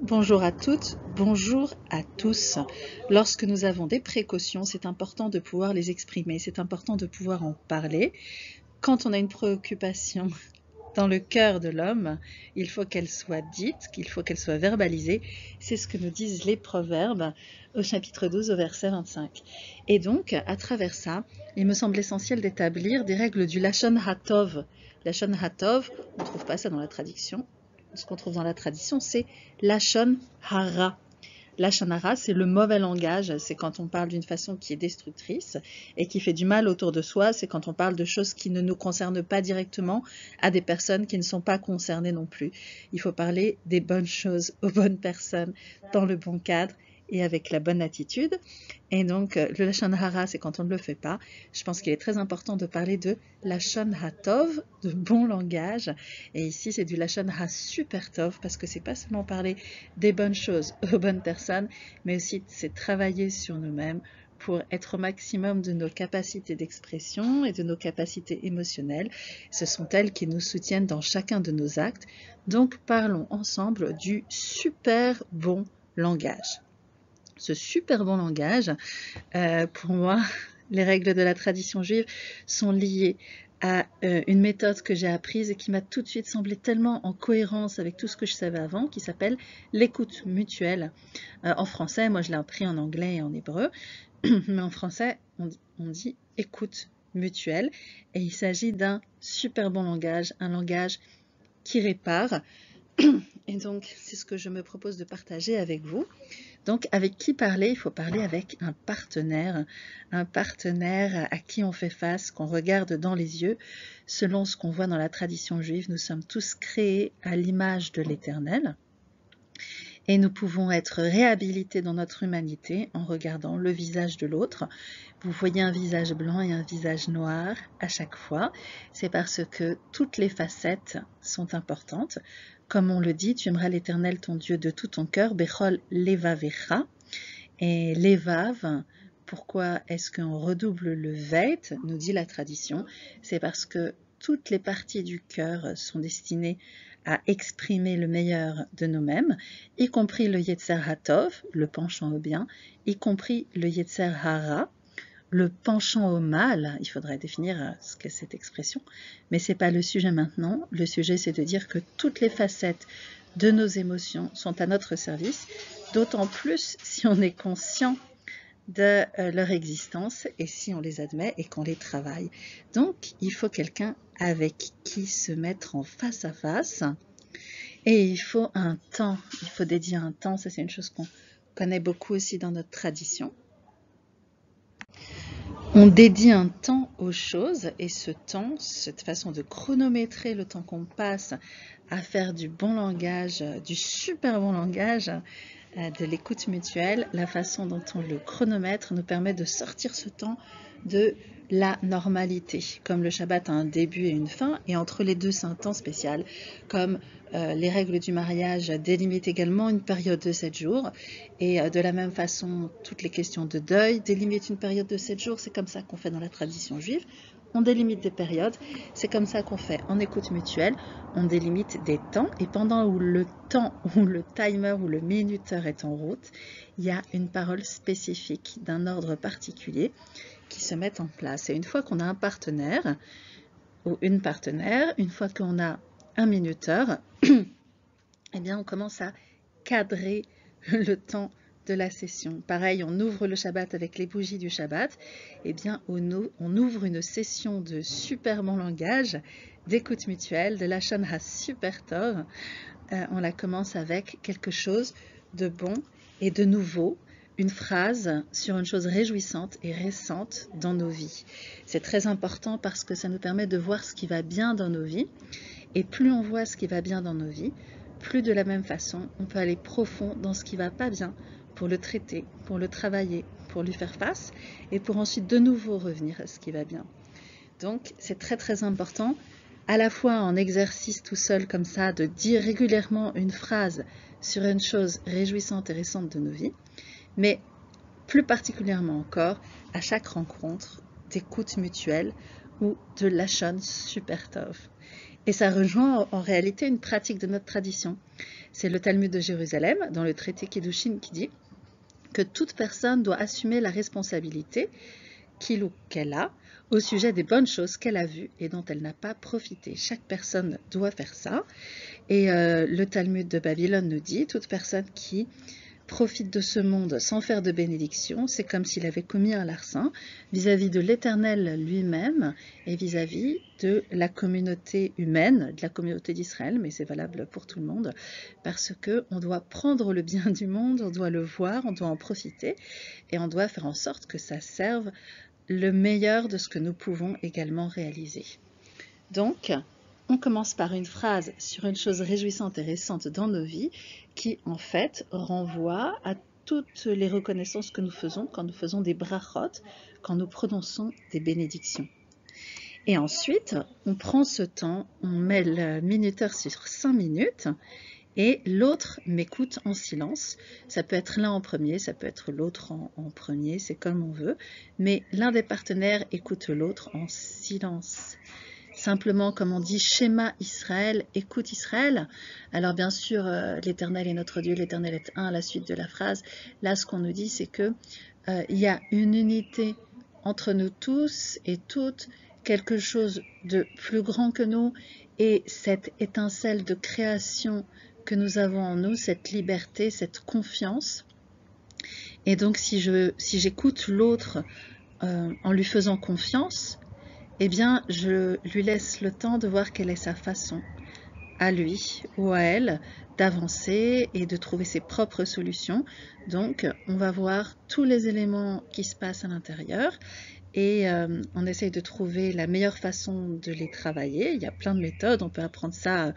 Bonjour à toutes, bonjour à tous. Lorsque nous avons des précautions, c'est important de pouvoir les exprimer, c'est important de pouvoir en parler. Quand on a une préoccupation dans le cœur de l'homme, il faut qu'elle soit dite, qu'il faut qu'elle soit verbalisée. C'est ce que nous disent les proverbes au chapitre 12 au verset 25. Et donc, à travers ça, il me semble essentiel d'établir des règles du Lachon Hatov. Lachon Hatov, on ne trouve pas ça dans la traduction. Ce qu'on trouve dans la tradition, c'est Lachon Hara. Hara, c'est le mauvais langage, c'est quand on parle d'une façon qui est destructrice et qui fait du mal autour de soi, c'est quand on parle de choses qui ne nous concernent pas directement à des personnes qui ne sont pas concernées non plus. Il faut parler des bonnes choses aux bonnes personnes dans le bon cadre et avec la bonne attitude. Et donc, euh, le Lashon Hara, c'est quand on ne le fait pas. Je pense qu'il est très important de parler de Lashon Hatov, de bon langage. Et ici, c'est du Lashon Ha super tov, parce que c'est pas seulement parler des bonnes choses aux bonnes personnes, mais aussi c'est travailler sur nous-mêmes pour être au maximum de nos capacités d'expression et de nos capacités émotionnelles. Ce sont elles qui nous soutiennent dans chacun de nos actes. Donc parlons ensemble du super bon langage ce super bon langage. Euh, pour moi, les règles de la tradition juive sont liées à euh, une méthode que j'ai apprise et qui m'a tout de suite semblé tellement en cohérence avec tout ce que je savais avant, qui s'appelle l'écoute mutuelle. Euh, en français, moi je l'ai appris en anglais et en hébreu, mais en français, on, on dit écoute mutuelle. Et il s'agit d'un super bon langage, un langage qui répare. Et donc, c'est ce que je me propose de partager avec vous. Donc, avec qui parler? Il faut parler avec un partenaire, un partenaire à qui on fait face, qu'on regarde dans les yeux. Selon ce qu'on voit dans la tradition juive, nous sommes tous créés à l'image de l'Éternel. Et nous pouvons être réhabilités dans notre humanité en regardant le visage de l'autre. Vous voyez un visage blanc et un visage noir à chaque fois. C'est parce que toutes les facettes sont importantes. Comme on le dit, tu aimeras l'Éternel ton Dieu de tout ton cœur, Bechol Levavecha. Et Levav, pourquoi est-ce qu'on redouble le Veit, nous dit la tradition? C'est parce que toutes les parties du cœur sont destinées à exprimer le meilleur de nous-mêmes, y compris le Yetzer Hatov, le penchant au bien, y compris le Yetzer Hara, le penchant au mal, il faudrait définir euh, ce qu'est cette expression, mais ce n'est pas le sujet maintenant. Le sujet, c'est de dire que toutes les facettes de nos émotions sont à notre service, d'autant plus si on est conscient de euh, leur existence et si on les admet et qu'on les travaille. Donc, il faut quelqu'un avec qui se mettre en face à face et il faut un temps, il faut dédier un temps, ça c'est une chose qu'on connaît beaucoup aussi dans notre tradition on dédie un temps aux choses et ce temps, cette façon de chronométrer le temps qu'on passe à faire du bon langage, du super bon langage, euh, de l'écoute mutuelle, la façon dont on le chronomètre nous permet de sortir ce temps de la normalité. Comme le Shabbat a un début et une fin, et entre les deux, c'est un temps spécial. Comme euh, les règles du mariage délimitent également une période de 7 jours, et euh, de la même façon, toutes les questions de deuil délimitent une période de 7 jours. C'est comme ça qu'on fait dans la tradition juive. On délimite des périodes, c'est comme ça qu'on fait en écoute mutuelle, on délimite des temps, et pendant où le temps, où le timer ou le minuteur est en route, il y a une parole spécifique d'un ordre particulier qui se mettent en place. Et une fois qu'on a un partenaire ou une partenaire, une fois qu'on a un minuteur, eh bien on commence à cadrer le temps de la session. Pareil, on ouvre le Shabbat avec les bougies du Shabbat. Eh bien, on, ouvre une session de super bon langage, d'écoute mutuelle, de la Shanha super tov. Euh, on la commence avec quelque chose de bon et de nouveau, une phrase sur une chose réjouissante et récente dans nos vies. C'est très important parce que ça nous permet de voir ce qui va bien dans nos vies. Et plus on voit ce qui va bien dans nos vies, plus de la même façon, on peut aller profond dans ce qui va pas bien pour le traiter, pour le travailler, pour lui faire face et pour ensuite de nouveau revenir à ce qui va bien. Donc c'est très très important à la fois en exercice tout seul comme ça de dire régulièrement une phrase sur une chose réjouissante et récente de nos vies, mais plus particulièrement encore à chaque rencontre d'écoute mutuelle ou de lachon super tov. Et ça rejoint en réalité une pratique de notre tradition. C'est le Talmud de Jérusalem, dans le traité Kiddushin, qui dit que toute personne doit assumer la responsabilité qu'il ou qu'elle a au sujet des bonnes choses qu'elle a vues et dont elle n'a pas profité. Chaque personne doit faire ça. Et euh, le Talmud de Babylone nous dit, toute personne qui profite de ce monde sans faire de bénédiction, c'est comme s'il avait commis un larcin vis-à-vis de l'Éternel lui-même et vis-à-vis de la communauté humaine, de la communauté d'Israël, mais c'est valable pour tout le monde, parce que on doit prendre le bien du monde, on doit le voir, on doit en profiter et on doit faire en sorte que ça serve le meilleur de ce que nous pouvons également réaliser. Donc, on commence par une phrase sur une chose réjouissante et récente dans nos vies qui, en fait, renvoie à toutes les reconnaissances que nous faisons quand nous faisons des brachot, quand nous prononçons des bénédictions. Et ensuite, on prend ce temps, on met le minuteur sur 5 minutes et l'autre m'écoute en silence. Ça peut être l'un en premier, ça peut être l'autre en, premier, c'est comme on veut, mais l'un des partenaires écoute l'autre en silence. Simplement, comme on dit, schéma Israël, écoute Israël. Alors bien sûr, euh, l'Éternel est notre Dieu, l'Éternel est un à la suite de la phrase. Là, ce qu'on nous dit, c'est que euh, il y a une unité entre nous tous et toutes, quelque chose de plus grand que nous, et cette étincelle de création que nous avons en nous, cette liberté, cette confiance. Et donc si je si j'écoute l'autre euh, en lui faisant confiance, eh bien je lui laisse le temps de voir quelle est sa façon à lui ou à elle d'avancer et de trouver ses propres solutions. Donc on va voir tous les éléments qui se passent à l'intérieur et euh, on essaye de trouver la meilleure façon de les travailler. Il y a plein de méthodes, on peut apprendre ça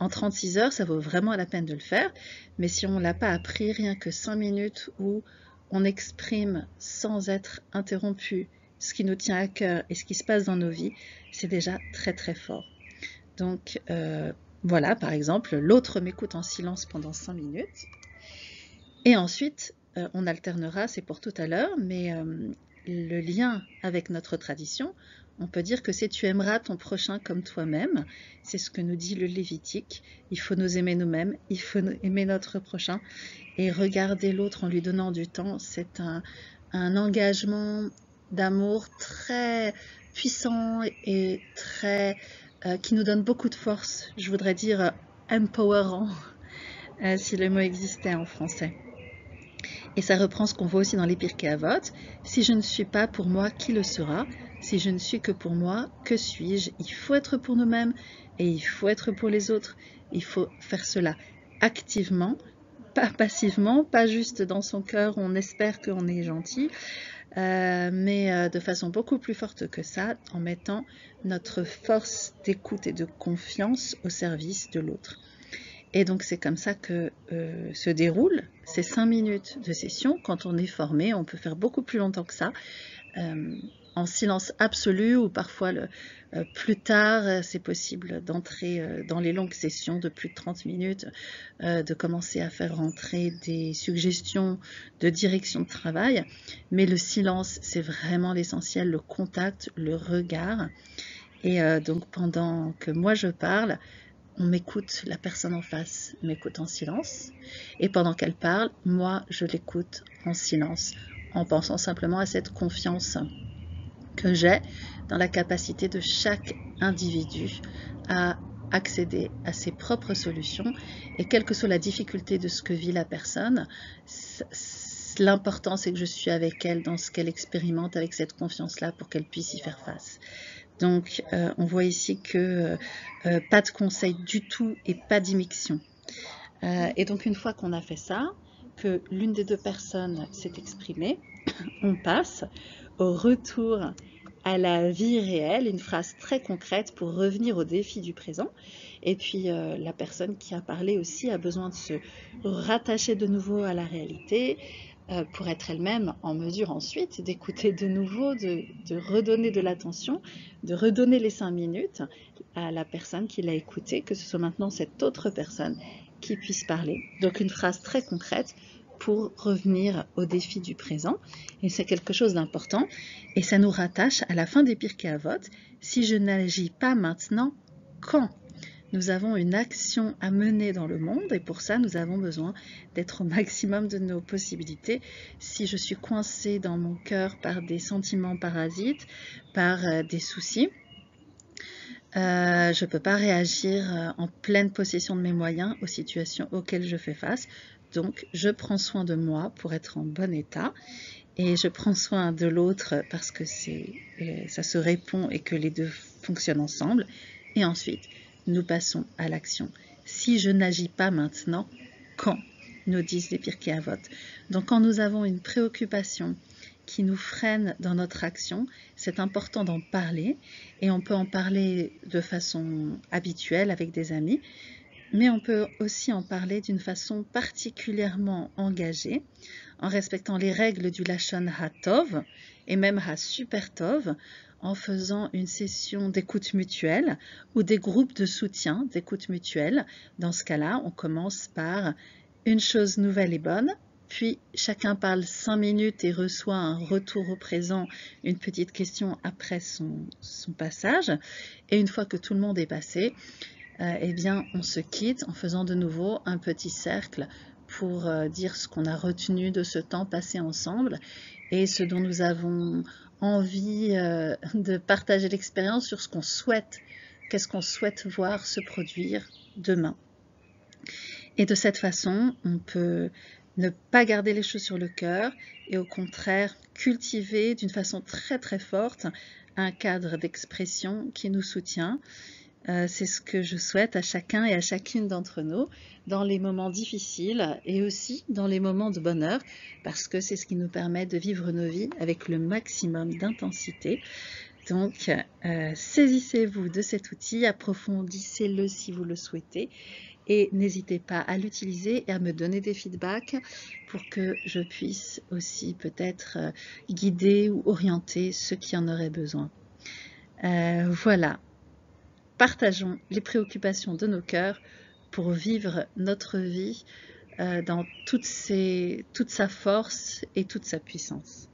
en 36 heures, ça vaut vraiment la peine de le faire. Mais si on ne l'a pas appris, rien que 5 minutes où on exprime sans être interrompu ce qui nous tient à cœur et ce qui se passe dans nos vies, c'est déjà très très fort. Donc euh, voilà, par exemple, l'autre m'écoute en silence pendant 5 minutes. Et ensuite, euh, on alternera, c'est pour tout à l'heure, mais euh, le lien avec notre tradition, on peut dire que c'est tu aimeras ton prochain comme toi-même. C'est ce que nous dit le Lévitique. Il faut nous aimer nous-mêmes, il faut aimer notre prochain et regarder l'autre en lui donnant du temps. C'est un, engagement d'amour très puissant et très euh, qui nous donne beaucoup de force. Je voudrais dire euh, empowerant, euh, si le mot existait en français. Et ça reprend ce qu'on voit aussi dans les Pirkei Avot. Si je ne suis pas pour moi, qui le sera? Si je ne suis que pour moi, que suis-je? Il faut être pour nous-mêmes et il faut être pour les autres. Il faut faire cela activement, pas passivement, pas juste dans son cœur, on espère qu'on est gentil, euh, mais euh, de façon beaucoup plus forte que ça, en mettant notre force d'écoute et de confiance au service de l'autre. Et donc c'est comme ça que euh, se déroulent ces cinq minutes de session. Quand on est formé, on peut faire beaucoup plus longtemps que ça, en silence absolu ou parfois le, euh, plus tard, c'est possible d'entrer dans les longues sessions de plus de 30 minutes, de commencer à faire rentrer des suggestions de direction de travail. Mais le silence, c'est vraiment l'essentiel, le contact, le regard. Et donc pendant que moi je parle, on m'écoute, la personne en face m'écoute en silence, et pendant qu'elle parle, moi, je l'écoute en silence, en pensant simplement à cette confiance que j'ai dans la capacité de chaque individu à accéder à ses propres solutions, et quelle que soit la difficulté de ce que vit la personne, l'important c'est que je suis avec elle dans ce qu'elle expérimente avec cette confiance-là pour qu'elle puisse y faire face. Donc, euh, on voit ici que euh, euh, pas de conseil du tout et pas d'immixtion. et donc, une fois qu'on a fait ça, que l'une des deux personnes s'est exprimée, on passe au retour à la vie réelle, une phrase très concrète pour revenir au défi du présent. Et puis la personne qui a parlé aussi a besoin de se rattacher de nouveau à la réalité, euh, pour être elle-même en mesure ensuite d'écouter de nouveau, de, redonner de l'attention, de redonner les cinq minutes à la personne qui l'a écouté, que ce soit maintenant cette autre personne qui puisse parler. Donc une phrase très concrète pour revenir au défi du présent. Et c'est quelque chose d'important. Et ça nous rattache à la fin des Pirkei Avot. Si je n'agis pas maintenant, quand? Nous avons une action à mener dans le monde et pour ça, nous avons besoin d'être au maximum de nos possibilités. Si je suis coincée dans mon cœur par des sentiments parasites, par euh, des soucis, euh, je ne peux pas réagir euh, en pleine possession de mes moyens aux situations auxquelles je fais face. Donc, je prends soin de moi pour être en bon état et je prends soin de l'autre parce que ça se répond et que les deux fonctionnent ensemble. Et ensuite, nous passons à l'action. Si je n'agis pas maintenant, quand nous disent les Pirkei Avot. Donc quand nous avons une préoccupation qui nous freine dans notre action, c'est important d'en parler et on peut en parler de façon habituelle avec des amis, mais on peut aussi en parler d'une façon particulièrement engagée en respectant les règles du Lachon HaTov et même HaSuperTov en faisant une session d'écoute mutuelle ou des groupes de soutien d'écoute mutuelle. Dans ce cas-là, on commence par une chose nouvelle et bonne, puis chacun parle cinq minutes et reçoit un retour au présent, une petite question après son, passage. Et une fois que tout le monde est passé, eh bien, on se quitte en faisant de nouveau un petit cercle pour euh, dire ce qu'on a retenu de ce temps passé ensemble et ce dont nous avons envie euh, de partager l'expérience sur ce qu'on souhaite, qu'est-ce qu'on souhaite voir se produire demain. Et de cette façon, on peut ne pas garder les choses sur le cœur et au contraire cultiver d'une façon très très forte un cadre d'expression qui nous soutient euh, c'est ce que je souhaite à chacun et à chacune d'entre nous dans les moments difficiles et aussi dans les moments de bonheur parce que c'est ce qui nous permet de vivre nos vies avec le maximum d'intensité. Donc, euh, saisissez-vous de cet outil, approfondissez-le si vous le souhaitez et n'hésitez pas à l'utiliser et à me donner des feedbacks pour que je puisse aussi peut-être euh, guider ou orienter ceux qui en auraient besoin. voilà, partageons les préoccupations de nos cœurs pour vivre notre vie euh, dans toute sa force et toute sa puissance.